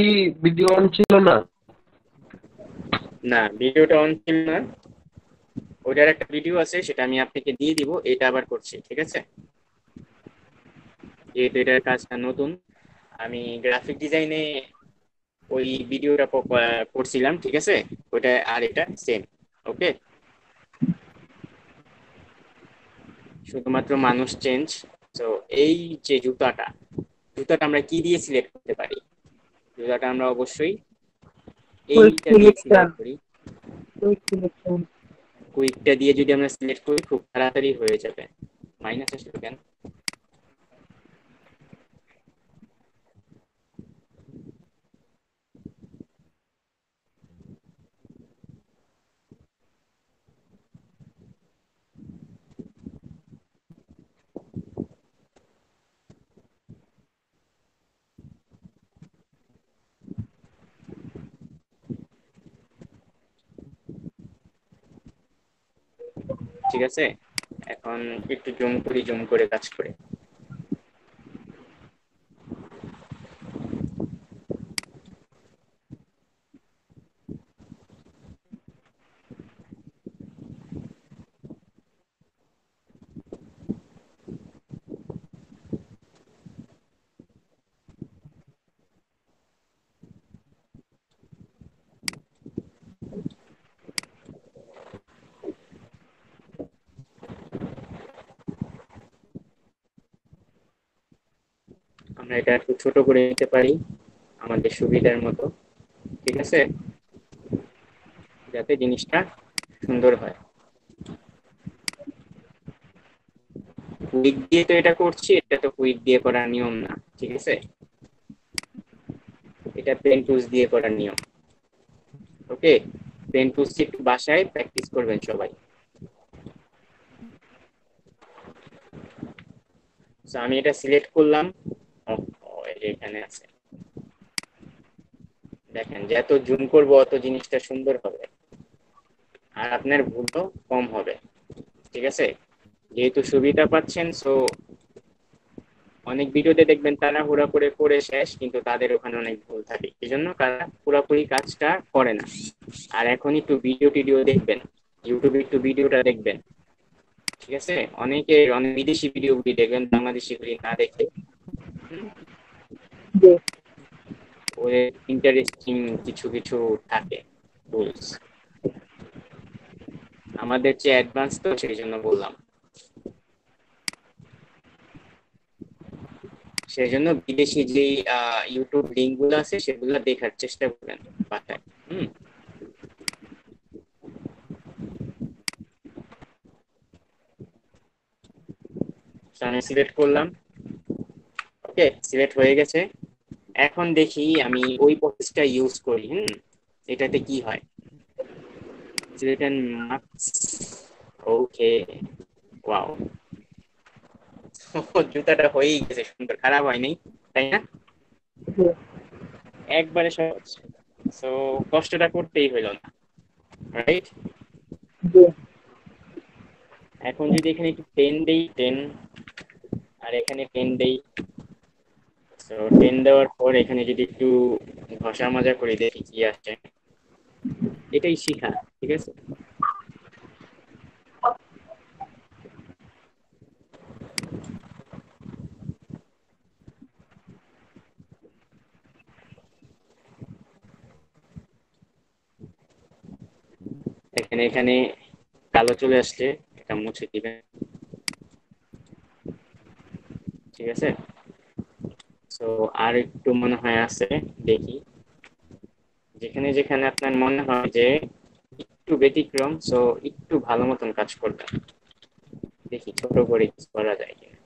কি video on ছিল না? না ভিডিওটা অন ছিল না। ওটার একটা ভিডিও আছে, সেটা আমি আপনাকে দিয়ে দিব, এটা আবার করছি, ঠিক আছে? যেহেতু এটার কাজটা নতুন, আমি গ্রাফিক ডিজাইনে ওই ভিডিওটা করছিলাম, ঠিক আছে? ওটা আর এটা সেম ওকে শুধুমাত্র মানুষ চেঞ্জ তো এই যে জুতাটা জুতাটা আমরা কি দিয়ে সিলেক্ট করতে পারি? জুতাটা আমরা অবশ্যই কুইকটা দিয়ে যদি আমরা সিলেক্ট করি খুব তাড়াতাড়ি হয়ে যাবে। মাইনাস আসলে কেন? ঠিক আছে? এখন একটু জুম করি জুম করে কাজ করে। আমরা এটা একটু ছোট করে নিতে পারি আমাদের সুবিধার মতো, ঠিক আছে? যাতে জিনিসটা সুন্দর হয়। কুইক দিয়ে তো এটা করছি, এটা তো কুইক দিয়ে করার নিয়ম না, ঠিক আছে? এটা পেন টুলস দিয়ে করার নিয়ম। ওকে পেন টুলস একটু বাসায় প্র্যাকটিস করবেন সবাই। আমি এটা সিলেক্ট করলাম। এখানে আছে। দেখেন যত জুম করব, অত জিনিসটা সুন্দর হবে। আর আপনার ভুলও কম হবে। ঠিক আছে? যেহেতু সুবিধা পাচ্ছেন সো অনেক ভিডিওতে দেখবেন তারা হুড়া করে করে শেষ, কিন্তু তাদের ওখানে অনেক ভুল থাকে। এই জন্য তারা পুরোপুরি কাজটা করে না। আর এখন একটু ভিডিও টিডিও দেখবেন। ইউটিউবে একটু ভিডিওটা দেখবেন। ঠিক আছে? অনেকে, অনেক বিদেশি ভিডিওগুলি দেখবেন, বাংলাদেশি গুলি না দেখে। ওদের ইন্টারেস্টিং কিছু কিছু থাকে রুলস আমাদের চেয়ে অ্যাডভান্স তো সেই জন্য বললাম। সেই জন্য বিদেশি যে ইউটিউব লিঙ্কগুলো আছে, সেগুলো দেখার চেষ্টা করবেন পাতায়, হুম? আমি সিলেক্ট করলাম। ওকে সিলেক্ট হয়ে গেছে। এখন দেখি আমি ওই প্রসেসটা ইউজ করি হুম? এটাতে কি হয়? রিটার্ন মার্কস ওকে ওয়াও জুতাটা হয়েই গেছে সুন্দর খারাপ হয়নি তাই না? একবারে সহজ। সো কষ্টটা করতেই হইল না রাইট এখন যদি এখানে একটু টেন দেই টেন আর এখানে টেন দেই তো টেন দেওয়ার পর এখানে যদি একটু ঘষা মজা করে দেখি কি আসছে এটাই শিখা, ঠিক আছে? এখানে এখানে কালো চলে আসছে এটা মুছে দিবেন। ঠিক আছে? তো আর একটু মনে হয় আছে দেখি। যেখানে যেখানে আপনার মনে হয় যে একটু ব্যতিক্রম সো একটু ভালো মতন কাজ করবেন দেখি ছোট করে করা যায় কিনা।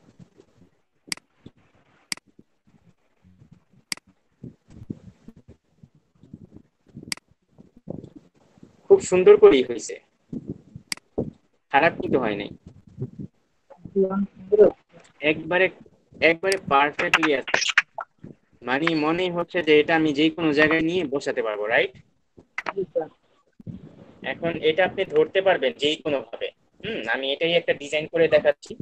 খুব সুন্দর করেই হয়েছে। খারাপ কিন্তু হয় নাই। একবারে একবারে পারফেক্টলি আছে। মানে মনে হচ্ছে যে এটা আমি যে কোনো জায়গায় নিয়ে বসাতে পারব রাইট এখন এটা আপনি ধরতে পারবেন যে কোনো ভাবে। হুম, আমি এটাই একটা ডিজাইন করে দেখাচ্ছি।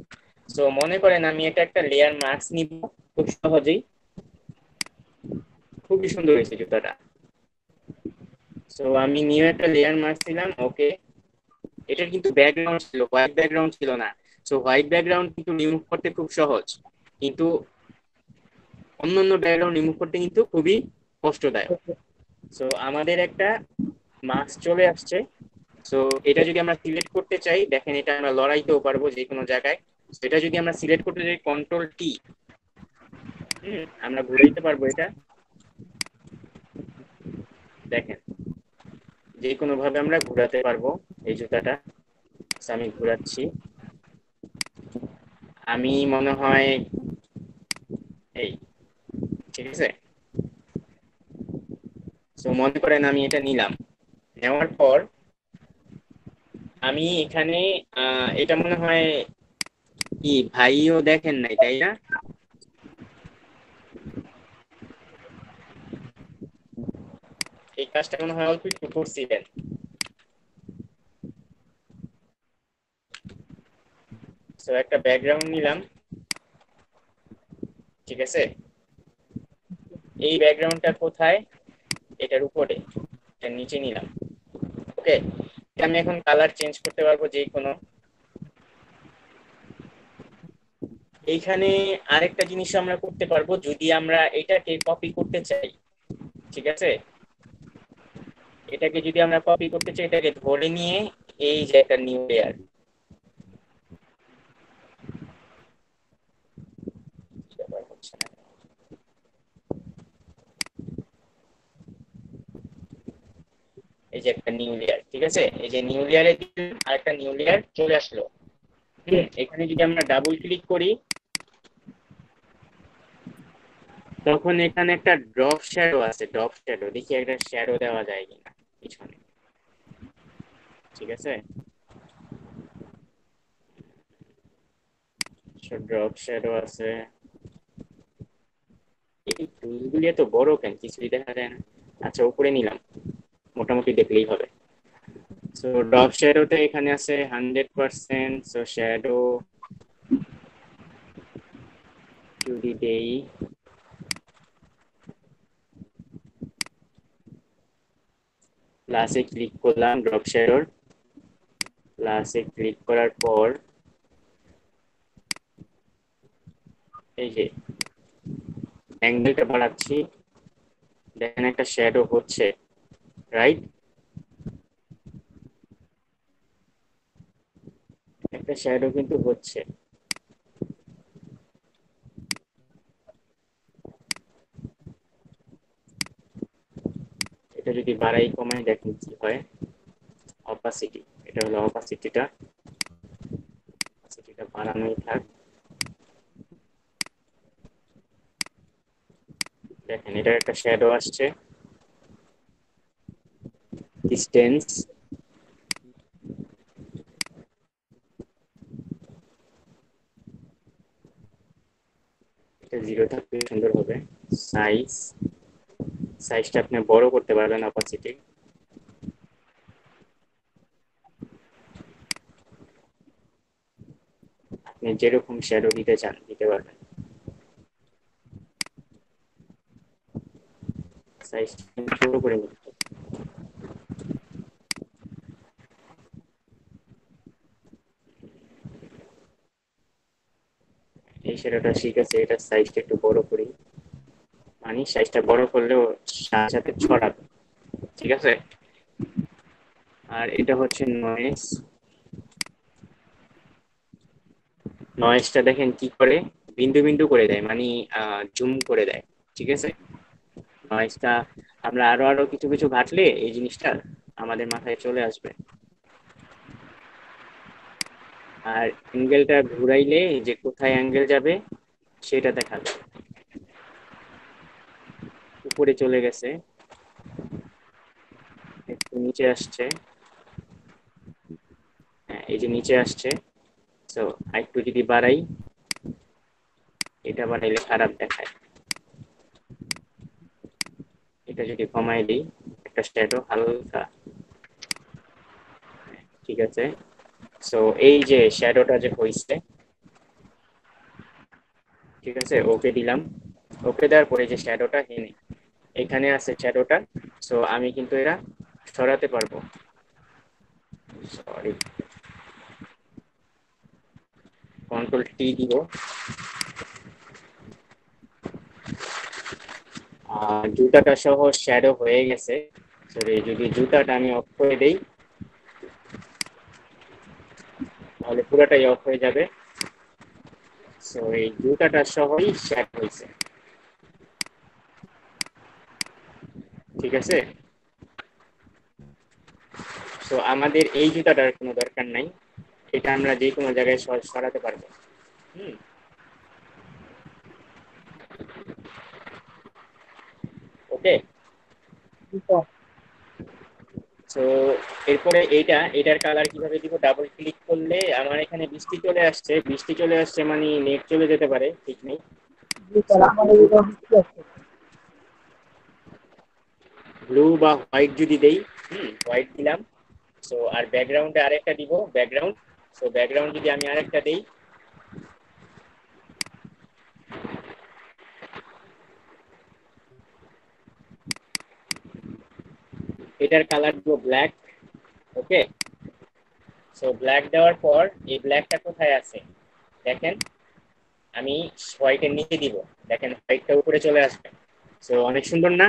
তো মনে করেন আমি এটা একটা লেয়ার মার্কস নিব, খুব সহজেই। খুবই সুন্দর হয়েছে জুতাটা। সো আমি নিউ একটা লেয়ার মারছিলাম ওকে এটার কিন্তু ব্যাকগ্রাউন্ড ছিল হোয়াইট ব্যাকগ্রাউন্ড ছিল না। সো হোয়াইট ব্যাকগ্রাউন্ড কিন্তু রিমুভ করতে খুব সহজ। কিন্তু অন্যান্য ব্যাকগ্রাউন্ড রিমুভ করতে কিন্তু খুবই কষ্টদায়ক। সো আমাদের একটা মাস্ক চলে আসছে। সো এটা যদি আমরা সিলেক্ট করতে চাই, দেখেন এটা আমরা লড়াইতেও পারব যে কোনো জায়গায় এটা যদি আমরা সিলেক্ট করতে চাই কন্ট্রোল টি আমরা ঘুরাইতে পারব এটা। দেখেন যে কোনো ভাবে আমরা ঘুরাতে পারব এই জুতাটা। আমি ঘুরাচ্ছি। আমি মনে হয়, এই ঠিক আছে? তো মনে করেন আমি এটা নিলাম। নেওয়ার পর আমি এখানে এটা মনে হয় কি, ভাইও দেখেন নাই, তাই না? এই কাজটা মনে হয় অল্প একটু করছিলেন। একটা ব্যাকগ্রাউন্ড নিলাম। ঠিক আছে? এই ব্যাকগ্রাউন্ডটা কোথায়? এটার উপরে। এটা নিচে নিলাম। ওকে আমি এখন কালার চেঞ্জ করতে পারব যে কোনো। এইখানে আরেকটা জিনিস আমরা করতে পারব, যদি আমরা এটাকে কপি করতে চাই, ঠিক আছে? এটাকে যদি আমরা কপি করতে চাই, এটাকে ধরে নিয়ে এই যে একটা নিউ লেয়ার এই যে একটা নিউ লেয়ার ঠিক আছে? এই যে নিউ লেয়ারে আর একটা নিউ লেয়ার চলে আসলো। এখানে যদি আমরা ডাবল ক্লিক করি, তখন এখানে একটা ড্রপ শ্যাডো আছে ড্রপ শ্যাডো দেখি একটা শ্যাডো দেওয়া যায় কিনা পিছনে। ঠিক আছে? ড্রপ শ্যাডো আছে। এই টুলগুলি এত বড় কেন? কিছুই দেখা যায় না। আচ্ছা উপরে নিলাম। মোটামুটি দেখলেই হবে। সো ড্রপ শ্যাডোতে এখানে আছে হান্ড্রেড পার্সেন্ট সো শ্যাডো যদি দেই প্লাসে ক্লিক করলাম ড্রপ শ্যাডোর প্লাসে ক্লিক করার পর, এই যে অ্যাঙ্গেলটা বাড়াচ্ছি দেখেন একটা শ্যাডো হচ্ছে। রাইট একটা শ্যাডো কিন্তু হচ্ছে। এটা যদি বাড়াই, কমাই, দেখেন কি হয়। অপাসিটি এটা হলো অপাসিটিটা অপাসিটিটা বাড়ানোই থাক। দেখেন এটা একটা শ্যাডো আসছে। এটা জিরো থাকলে সুন্দর হবে। সাইজ সাইজটা আপনি বড় করতে পারবেন অপাসিটি আপনি যেরকম শ্যাডো দিতে চান, দিতে পারবেন। সাইজটা ছোট করে নিতে শ্যাডোটা ঠিক আছে, এটা সাইজটা একটু বড় করি। মানে সাইজটা বড় করলেও সাথে ছড়াবে, ঠিক আছে? আর এটা হচ্ছে নয়েস নয়েসটা দেখেন কি করে? বিন্দু বিন্দু করে দেয় মানে জুম করে দেয়, ঠিক আছে? নয়েসটা আমরা আরও আরও কিছু কিছু ঘাটলে এই জিনিসটা আমাদের মাথায় চলে আসবে। আর অ্যাঙ্গেলটা ঘুরাইলে যে কোথায় অ্যাঙ্গেল যাবে, সেটা দেখাবে। উপরে চলে গেছে। একটু নিচে আসছে। হ্যাঁ এই যে নিচে আসছে। তো একটু যদি বাড়াই, এটা বাড়াইলে খারাপ দেখায়। এটা যদি কমাই দিই, একটা স্ট্যাটো হালকা। ঠিক আছে। সো এই যে শ্যাডোটা যে হয়েছে ঠিক আছে, ওকে দিলাম। ওকে দেওয়ার পরে যে শ্যাডোটা হেনে এখানে আছে শ্যাডোটা সো আমি কিন্তু এরা সরাতে পারব। সরি কন্ট্রোল টি দিব। আর জুতাটা সহ শ্যাডো হয়ে গেছে। সরি যদি জুতাটা আমি অফ করে দেই তাহলে পুরোটাই অফ হয়ে যাবে। সো এই জুতাটা সহই শ্যাড হয়েছে। ঠিক আছে? তো আমাদের এই জুতাটার কোনো দরকার নাই। এটা আমরা যে কোনো জায়গায় সরাতে পারব। হুম। ওকে তো এরপরে এইটা এটার কালার কীভাবে দিব? ডাবল ক্লিক করলে আমার এখানে বৃষ্টি চলে আসছে। বৃষ্টি চলে আসছে মানে নেট চলে যেতে পারে ঠিক নেই। ব্লু বা হোয়াইট যদি দেই হুম হোয়াইট দিলাম। সো আর ব্যাকগ্রাউন্ডে আরেকটা দিব ব্যাকগ্রাউন্ড সো ব্যাকগ্রাউন্ড যদি আমি আরেকটা দেই এটার কালার দিব ব্ল্যাক ওকে সো ব্ল্যাক দেওয়ার পর এই ব্ল্যাকটা কোথায় আছে? দেখেন, আমি হোয়াইটের নিচে দিব। দেখেন হোয়াইটটা উপরে চলে আসবে। সো অনেক সুন্দর না?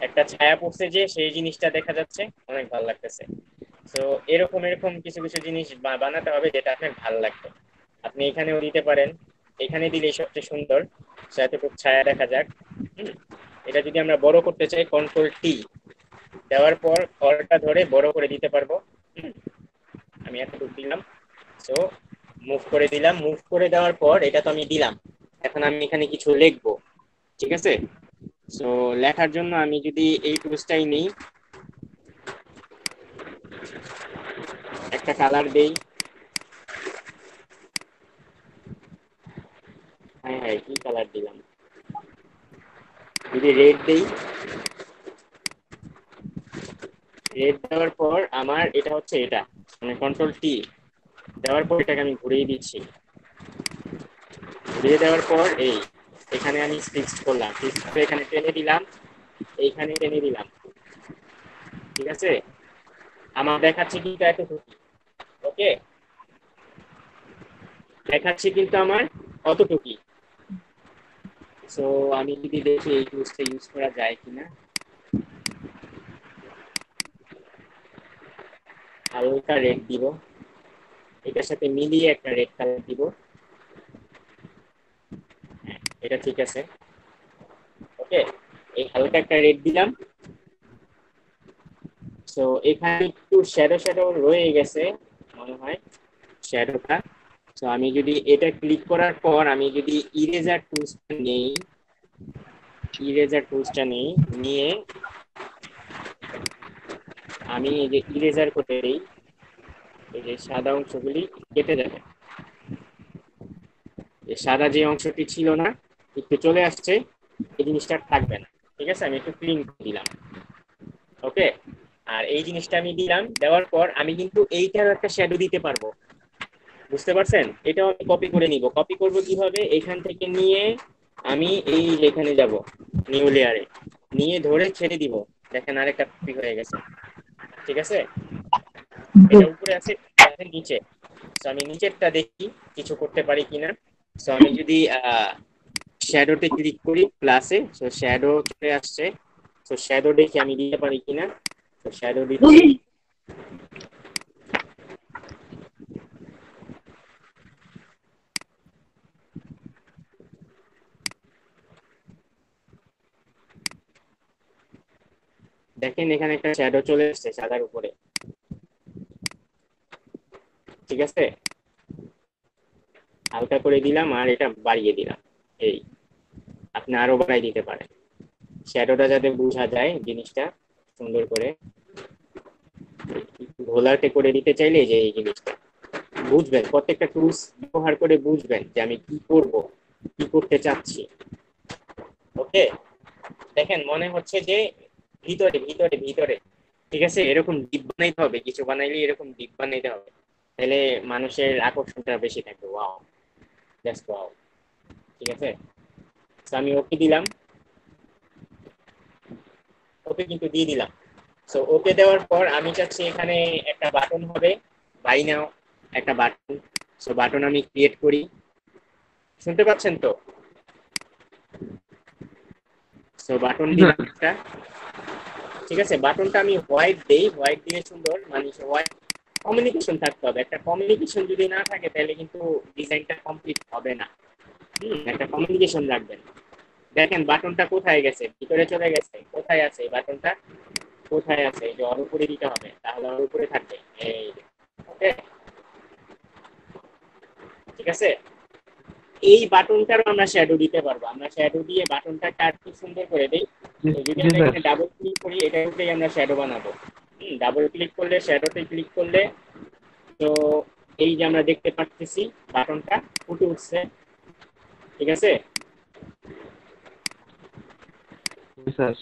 একটা ছায়া পড়ছে যে, সেই জিনিসটা দেখা যাচ্ছে। অনেক ভালো লাগতেছে। তো এরকম এরকম কিছু কিছু জিনিস বানাতে হবে যেটা আপনার ভালো লাগবে। আপনি এখানেও দিতে পারেন। এখানে দিলে সবচেয়ে সুন্দর। খুব ছায়া দেখা যাক। এটা যদি আমরা বড় করতে চাই কন্ট্রোল টি দেওয়ার পর ফলটা ধরে বড় করে দিতে পারব। আমি এতটুকু দিলাম। সো মুভ করে দিলাম। মুভ করে দেওয়ার পর এটা তো আমি দিলাম। এখন আমি এখানে কিছু লিখব। ঠিক আছে? সো লেখার জন্য আমি যদি এই টুলসটাই নিই, একটা কালার দেই। হ্যাঁ হ্যাঁ কি কালার দিলাম। যদি রেড দেই রেড দেওয়ার পর আমার এটা হচ্ছে এটা মানে কন্ট্রোল টি দেওয়ার পর এটাকে আমি ঘুরিয়ে দিচ্ছি। ঘুরিয়ে দেওয়ার পর এই, এখানে আমি ফিক্সড করলাম। ফিক্সড করে এখানে টেনে দিলাম, এইখানে টেনে দিলাম। ঠিক আছে? আমার দেখাচ্ছে কিন্তু এতটুকু ওকে দেখাচ্ছে কিন্তু আমার অতটুকুই। সো আমি যদি দেখি এই টুলসটা ইউজ করা যায় কিনা। হালকা রেড দিব। এটার সাথে মিলিয়ে একটা রেড কালার দিব। এটা ঠিক আছে। ওকে এই হালকা একটা রেড দিলাম। সো এখানে একটু শ্যাডো শ্যাডো রয়ে গেছে, মনে হয়। শ্যাডোটা তো আমি যদি এটা ক্লিক করার পর আমি যদি ইরেজার টুলসটা নেই ইরেজার টুলসটা নেই, নিয়ে আমি এই যে ইরেজার করতে দিই, এই যে সাদা অংশগুলি কেটে যাবে। সাদা যে অংশটি ছিল না, একটু চলে আসছে, এই জিনিসটা থাকবে না। ঠিক আছে? আমি একটু ক্লিন করে দিলাম। ওকে আর এই জিনিসটা আমি দিলাম, দেওয়ার পর আমি কিন্তু এইটার একটা শ্যাডো দিতে পারব। বুঝতে পারছেন? এটাও আমি কপি করে নিব। কপি করব কীভাবে? এখান থেকে নিয়ে আমি এই এখানে যাব নিউ লেয়ারে নিয়ে ধরে ছেড়ে দিব। দেখেন আরেকটা কপি হয়ে গেছে। ঠিক আছে? এটা উপরে আছে নিচে। তো আমি নিচেরটা দেখি কিছু করতে পারি কিনা। সো আমি যদি শ্যাডোতে ক্লিক করি প্লাসে সো শ্যাডো চলে আসছে। সো শ্যাডো দেখি আমি দিতে পারি কিনা? তো শ্যাডো দিচ্ছি। দেখেন এখানে একটা শ্যাডো চলে এসছে সাদার উপরে। ঠিক আছে? হালকা করে দিলাম আর এটা বাড়িয়ে দিলাম। এই, আপনি আরও বাড়াই দিতে পারেন। শ্যাডোটা যাতে বোঝা যায় জিনিসটা সুন্দর করে। ঘোলাটে করে দিতে চাইলে যে এই জিনিসটা। বুঝবেন, প্রত্যেকটা টুলস ব্যবহার করে বুঝবেন যে আমি কি করব, কি করতে চাচ্ছি। ওকে দেখেন মনে হচ্ছে যে ভিতরে ভিতরে ভিতরে। ঠিক আছে? এরকম ডিপ বানাইতে হবে, কিছু বানাইলে এরকম ডিপ বানাইতে হবে। তাহলে মানুষের আকর্ষণটা বেশি থাকবে। ওয়াও জাস্ট ওয়াও ঠিক আছে? আমি ওকে দিলাম। ওকে কিন্তু দিয়ে দিলাম। সো ওকে দেওয়ার পর আমি চাচ্ছি এখানে একটা বাটন হবে। বাই নাও একটা বাটন। সো বাটন আমি ক্রিয়েট করি। শুনতে পাচ্ছেন তো? সো বাটন দিলাম একটা। ঠিক আছে? বাটনটা আমি হোয়াইট দেই হোয়াইট দিয়ে সুন্দর মানে হোয়াইট কমিউনিকেশন থাকতে হবে। একটা কমিউনিকেশন যদি না থাকে, তাহলে কিন্তু ডিজাইনটা কমপ্লিট হবে না। হুম, একটা কমিউনিকেশন রাখবেন। দেখেন, বাটনটা কোথায় গেছে? ভিতরে চলে গেছে? কোথায় আছে এই বাটনটা? কোথায় আছে? এই যে ওর উপরে দিতে হবে, তাহলে ওর উপরে থাকবে। এই ওকে ঠিক আছে? এই বাটনটারও আমরা শ্যাডো দিতে পারব। আমরা শ্যাডো দিয়ে বাটনটাকে আর কি সুন্দর করে দেই। যদি আমরা এখানে ডাবল ক্লিক করি এটার উপরেই আমরা শ্যাডো বানাবো। ডাবল ক্লিক করলে শ্যাডোতে ক্লিক করলে তো এই যে আমরা দেখতে পাচ্ছি বাটনটা ফুটে উঠছে। ঠিক আছে? স্যার।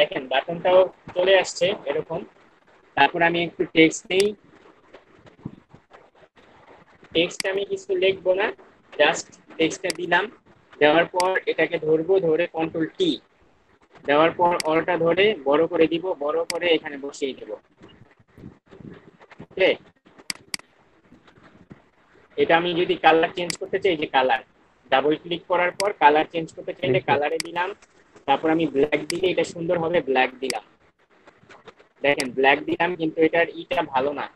দেখেন বাটনটাও চলে আসছে এরকম। তারপর আমি একটু টেক্সট নেই। টেক্সট আমি কিছু লিখব না জাস্ট টেক্সটটা দিলাম। দেওয়ার পর এটাকে ধরবো ধরে কন্ট্রোল টি দেওয়ার পর অলটা ধরে বড় করে দিব বড় করে এখানে বসিয়ে দেব। ওকে এটা আমি যদি কালার চেঞ্জ করতে চাই যে কালার ডাবল ক্লিক করার পর কালার চেঞ্জ করতে চাইলে কালারে দিলাম। তারপর আমি ব্ল্যাক দিলে এটা সুন্দর হবে ব্ল্যাক দিলাম। দেখেন ব্ল্যাক দিলাম কিন্তু এটার ইটা ভালো না।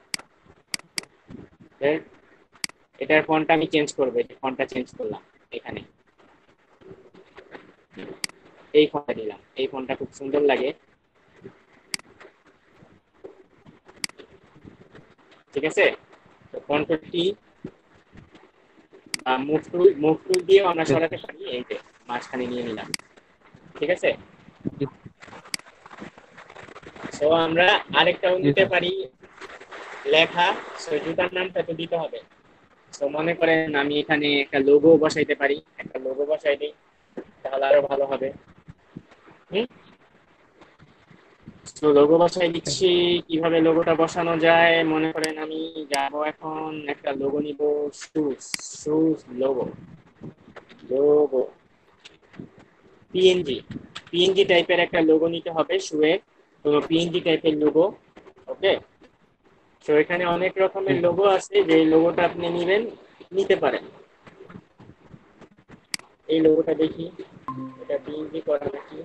এটার ফন্টটা আমি চেঞ্জ করব, এই ফন্টটা চেঞ্জ করলাম এখানে। এই ফোনটা দিলাম, এই ফোনটা খুব সুন্দর লাগে। ঠিক আছে? তো control T move tool move tool দিয়ে আমরা সরাতে পারি, এই যে মাঝখানে নিয়ে নিলাম। ঠিক আছে? সো আমরা আরেকটাও নিতে পারি। লেখা সো জুতার নামটা তো দিতে হবে। তো মনে করেন আমি এখানে একটা লোগো বসাইতে পারি। একটা লোগো বসাই দিই তাহলে আরও ভালো হবে। হুম? তো লোগো বসাই দিচ্ছি। কীভাবে লোগোটা বসানো যায়? মনে করেন আমি যাব এখন একটা লোগো নিব। Choose choose logo logo PNG PNG টাইপের একটা লোগো নিতে হবে শুয়ের তো পিএনজি টাইপের লোগো ওকে তো এখানে অনেক রকমের লোগো আছে, যে লোগোটা আপনি নেবেন, নিতে পারেন। এই লোগোটা দেখি। এটা পিএনজি করা নাকি?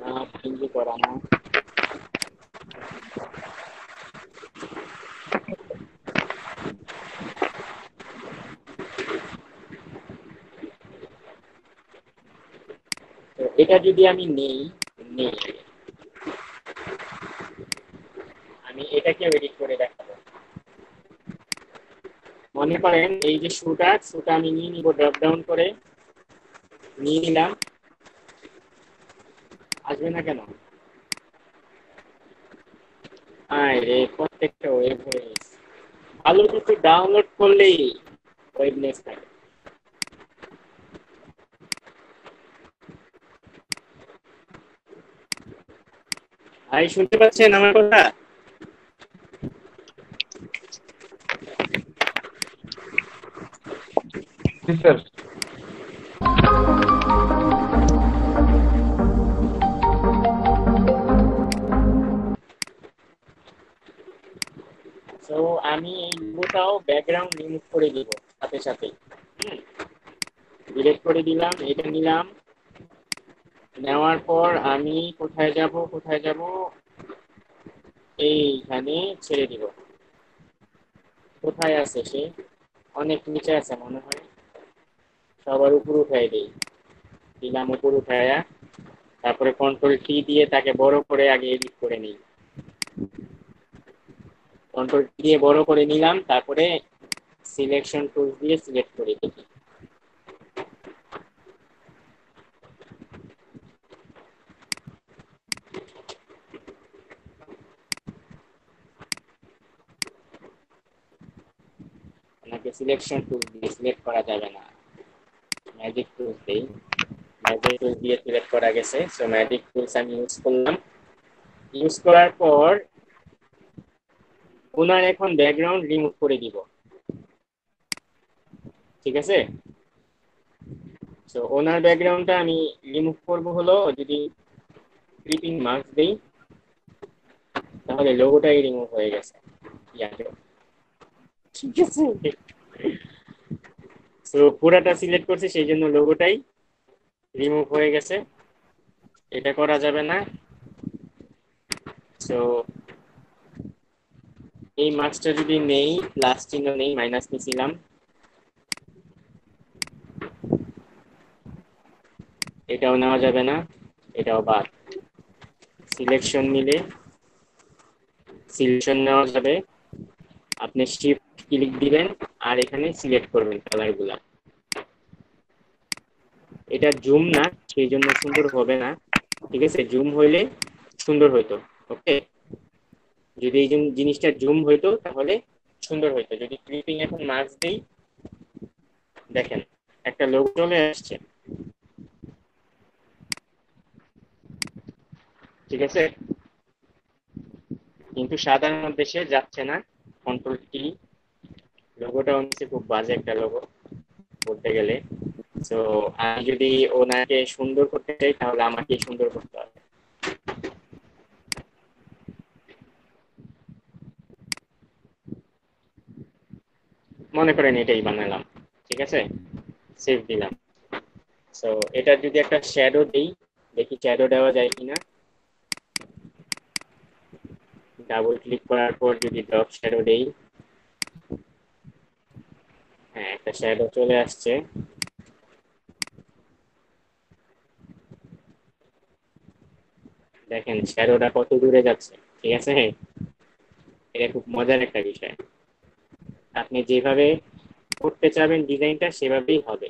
না পিএনজি করা না। এটা যদি আমি নেই নেই। আমি এটাকে এডিট করে দেখাবো। মনে করেন এই যে শুটা শুটা আমি নিয়ে নিব ড্রপ ডাউন করে। নিয়ে নিলাম। আসবে না কেন? প্রত্যেকটা ওয়েব হয়ে ভালো কিছু ডাউনলোড করলেই ওয়েবনেস থাকে। ভাই শুনতে পাচ্ছেন আমার কথা? স্যার। তো আমি এই লোগোটাও ব্যাকগ্রাউন্ড রিমুভ করে দিব সাথে সাথে। ডিলেট করে দিলাম এটা নিলাম। নেওয়ার পর আমি কোথায় যাব কোথায় যাব, এইখানে ছেড়ে দিব। কোথায় আছে সে? অনেক নিচে আছে মনে হয়। সবার উপর উঠাই দেই। দিলাম উপর উঠায়া, তারপরে কন্ট্রোল টি দিয়ে তাকে বড় করে আগে এডিট করে নিই। কন্ট্রোল টি দিয়ে বড় করে নিলাম, তারপরে সিলেকশন টুল দিয়ে সিলেক্ট করে দেখি। ওনাকে সিলেকশন টুল দিয়ে সিলেক্ট করা যাবে না। ম্যাজিক টুল দেই। ম্যাজিক টুল দিয়ে সিলেক্ট করা গেছে। সো ম্যাজিক টুলস আমি ইউজ করলাম। ইউজ করার পর ওনার এখন ব্যাকগ্রাউন্ড রিমুভ করে দিব। ঠিক আছে? তো ওনার ব্যাকগ্রাউন্ডটা আমি রিমুভ করব হলো, যদি ক্লিপিং মার্কস দেই, তাহলে লোগোটাই রিমুভ হয়ে গেছে। ইয়াতে ঠিক আছে তো পুরাটা সিলেক্ট করছি, সেই জন্য লোগোটাই রিমুভ হয়ে গেছে। এটা করা যাবে না। তো এই মার্কসটা যদি নেই প্লাস চিহ্ন নেই মাইনাস নিছিলাম এটাও নেওয়া যাবে না, এটাও বাদ। সিলেকশন নিলে সিলেকশন নেওয়া যাবে। আপনি শিফট ক্লিক দিবেন আর এখানে সিলেক্ট করবেন কালারগুলা এটা জুম না, সেই জন্য সুন্দর হবে না। ঠিক আছে? জুম হইলে সুন্দর হইতো ওকে যদি এই জিন- জিনিসটা জুম হইতো, তাহলে সুন্দর হইতো। যদি ক্লিপিং এখন মার্কস দেই, দেখেন, একটা লোক চলে আসছে। ঠিক আছে? কিন্তু সাধারণ দেশে যাচ্ছে না কন্ট্রোল টি লোগোটা হচ্ছে খুব বাজে একটা লোগো বলতে গেলে। তো আমি যদি ওনাকে সুন্দর করতে চাই, তাহলে আমাকে সুন্দর করতে হবে। মনে করেন এটাই বানালাম, ঠিক আছে? সেভ দিলাম। তো এটা যদি একটা শ্যাডো দেই, দেখি শ্যাডো দেওয়া যায় কিনা। ডাবল ক্লিক করার পর যদি ড্রপ শ্যাডো দেই হ্যাঁ একটা শ্যাডো চলে আসছে। দেখেন শ্যাডোটা কত দূরে যাচ্ছে ঠিক আছে? এটা খুব মজার একটা বিষয়। আপনি যেভাবে করতে চাবেন ডিজাইনটা সেভাবেই হবে।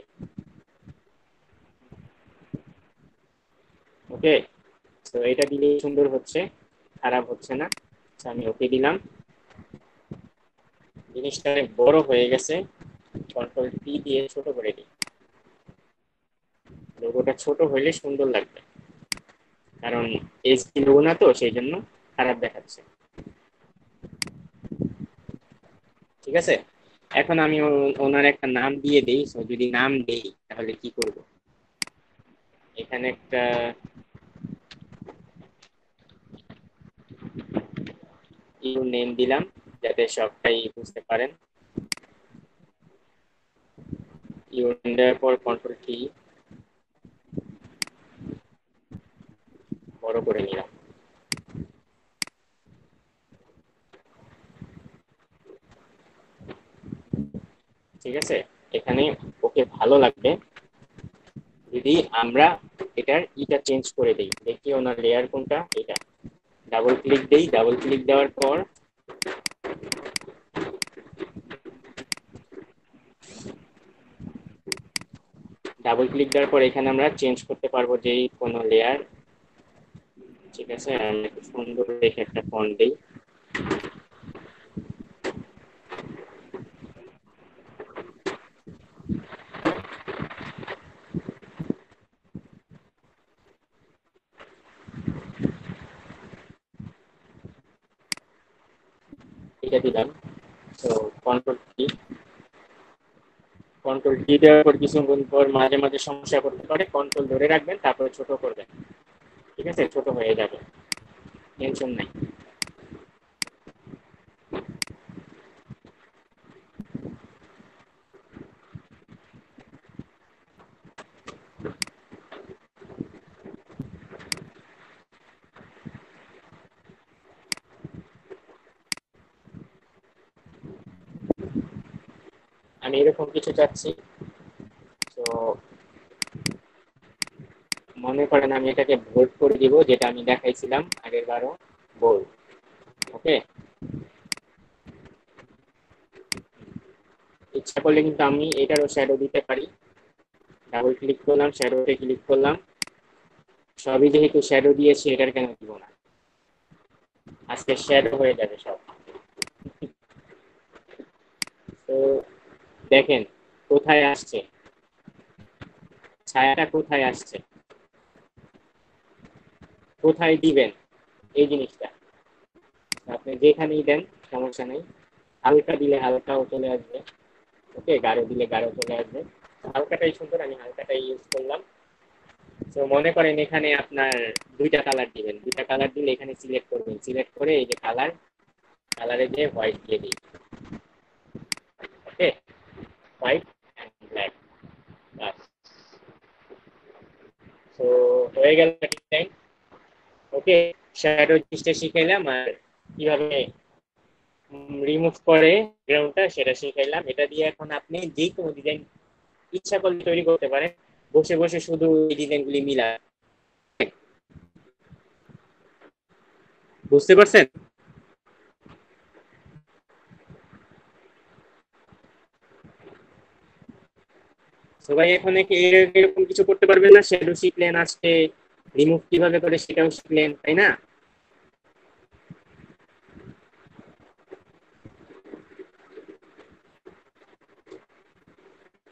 ওকে? তো এটা দিলে সুন্দর হচ্ছে খারাপ হচ্ছে না। আচ্ছা, আমি ওকে দিলাম। জিনিসটা অনেক বড় হয়ে গেছে। কন্ট্রোল টি দিয়ে ছোট করে দিই। লোগোটা ছোট হইলে সুন্দর লাগবে। কারণ এইচডি লোগো না তো সেই জন্য খারাপ দেখাচ্ছে। ঠিক আছে? এখন আমি ওনার একটা নাম দিয়ে দেই। So, যদি নাম দেই তাহলে কি করব? এখানে একটা ইউ নেম দিলাম যাতে সবটাই বুঝতে পারেন। দেওয়ার পর কন্ট্রোল কি বড় করে নিলাম ঠিক আছে, এখানে ওকে ভালো লাগবে। যদি আমরা এটার ইটা চেঞ্জ করে দিই। দেখি ওনার লেয়ার কোনটা, এটা। ডাবল ক্লিক দেই ডাবল ক্লিক দেওয়ার পর ডাবল ক্লিক দেওয়ার পর এখানে আমরা চেঞ্জ করতে পারব যে কোনো লেয়ার ঠিক আছে? আমি সুন্দর দেখে একটা ফন্ট দিই এটা দিলাম তো কন্ট্রোল কি টি দেওয়ার পর কিছুক্ষণ পর মাঝে মাঝে সমস্যা করতে পারে কন্ট্রোল ধরে রাখবেন, তারপরে ছোট করবেন। ঠিক আছে? ছোট হয়ে যাবে। টেনশন নাই। আমি এরকম কিছু চাচ্ছি। তো মনে করেন আমি এটাকে ভোট করে দিব, যেটা আমি দেখাইছিলাম আগের বারও বোল ওকে ইচ্ছা করলে কিন্তু আমি এটারও শ্যাডো দিতে পারি। ডাবল ক্লিক করলাম শ্যাডোতে ক্লিক করলাম। সবই যেহেতু শ্যাডো দিয়েছি, এটার কেন দিব না? আজকে শ্যাডো হয়ে যাবে সব। তো দেখেন, কোথায় আসছে? ছায়াটা কোথায় আসছে? কোথায় দিবেন এই জিনিসটা? আপনি যেখানেই দেন, সমস্যা নেই। হালকা দিলে হালকাও চলে আসবে। ওকে, গাঢ় দিলে গাঢ় চলে আসবে। হালকাটাই সুন্দর, আমি হালকাটাই ইউজ করলাম। তো মনে করেন এখানে আপনার দুইটা কালার দিবেন। দুইটা কালার দিলে এখানে সিলেক্ট করবেন। সিলেক্ট করে এই যে কালার কালারে দিয়ে হোয়াইট দিয়ে দিই। ওকে? হোয়াইট অ্যান্ড ব্ল্যাক বাস তো হয়ে গেল ডিজাইন ওকে শ্যাডো জিনিসটা শিখাইলাম আর কীভাবে রিমুভ করে গ্রাউন্ডটা সেটা শিখাইলাম এটা দিয়ে এখন আপনি যে কোনো ডিজাইন ইচ্ছা করলে তৈরি করতে পারেন। বসে বসে শুধু এই ডিজাইনগুলি মিলা বুঝতে পারছেন? সবাই এখন এরকম কিছু করতে পারবেন না? শ্যাডো শিখলেন আজকে রিমুভ কীভাবে করে সেটাও শিখলেন তাই না?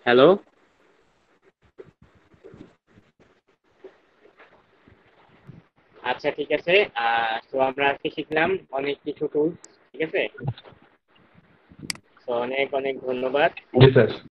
হ্যালো আচ্ছা ঠিক আছে। তো আমরা আজকে শিখলাম অনেক কিছু টুলস ঠিক আছে? অনেক অনেক ধন্যবাদ।